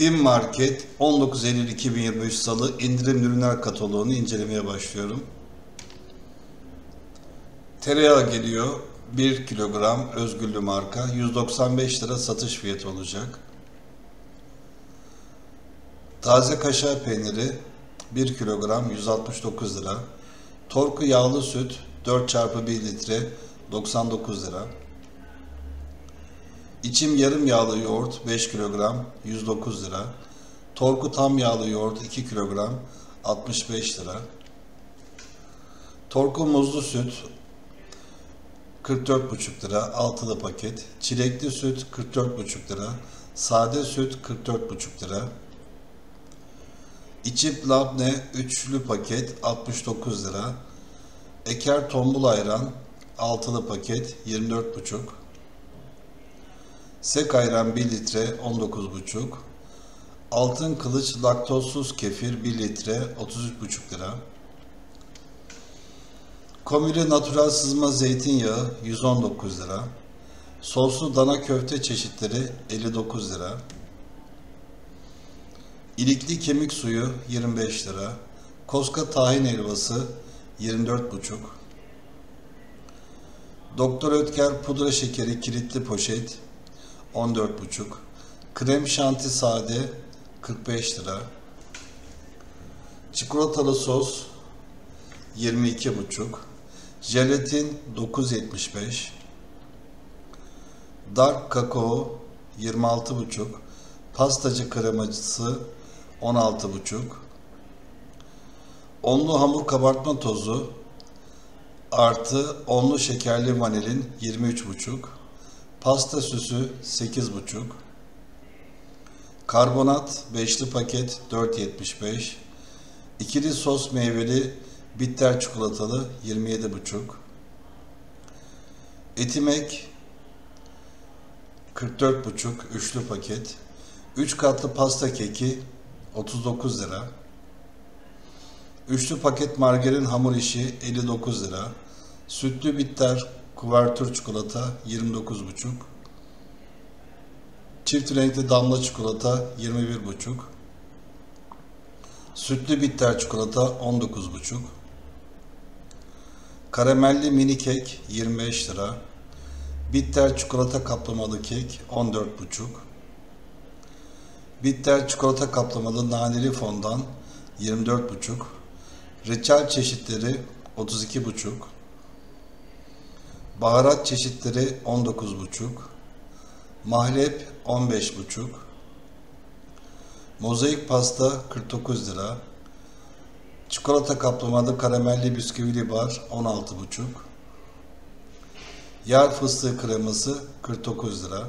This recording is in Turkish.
BİM Market 19 Eylül 2023 Salı indirim ürünler kataloğunu incelemeye başlıyorum. Tereyağı geliyor 1 kilogram özgürlü marka 195 lira satış fiyatı olacak. Taze kaşar peyniri 1 kilogram 169 lira. Torku yağlı süt 4 çarpı 1 litre 99 lira. İçim yarım yağlı yoğurt 5 kilogram 109 lira. Torku tam yağlı yoğurt 2 kilogram 65 lira. Torku muzlu süt 44,5 lira altılı paket. Çilekli süt 44,5 lira. Sade süt 44,5 lira. İçip labne üçlü paket 69 lira. Eker tombul ayran altılı paket 24,5 Sek ayran 1 litre 19,5 Altın kılıç laktozsuz kefir 1 litre 33,5 lira. Komile natural sızma zeytinyağı 119 lira. Soslu dana köfte çeşitleri 59 lira. İlikli kemik suyu 25 lira. Koska tahin helvası 24,5 Doktor Ötker pudra şekeri kilitli poşet 14,5 Krem şanti sade 45 lira. Çikolatalı sos 22,5 Jelatin 9.75 Dark kakao 26,5 Pastacı kremacısı 16,5 Onlu hamur kabartma tozu artı onlu şekerli vanilin 23,5 Pasta süsü 8,5 Karbonat beşli paket 4.75 İkili sos meyveli bitter çikolatalı 27,5 Etimek 44,5 üçlü paket. 3 katlı pasta keki 39 lira. Üçlü paket margarin hamur işi 59 lira. Sütlü bitter kuvertür çikolata 29,5 Çift renkli damla çikolata 21,5 Sütlü bitter çikolata 19,5 Karamelli mini kek 25 lira. Bitter çikolata kaplamalı kek 14,5. Bitter çikolata kaplamalı naneli fondan 24,5. Reçel çeşitleri 32,5. Baharat çeşitleri 19,5. Mahlep 15,5. Mozaik pasta 49 lira. Çikolata kaplamalı karamelli bisküvili bar 16,5. Yağ fıstığı kreması 49 lira.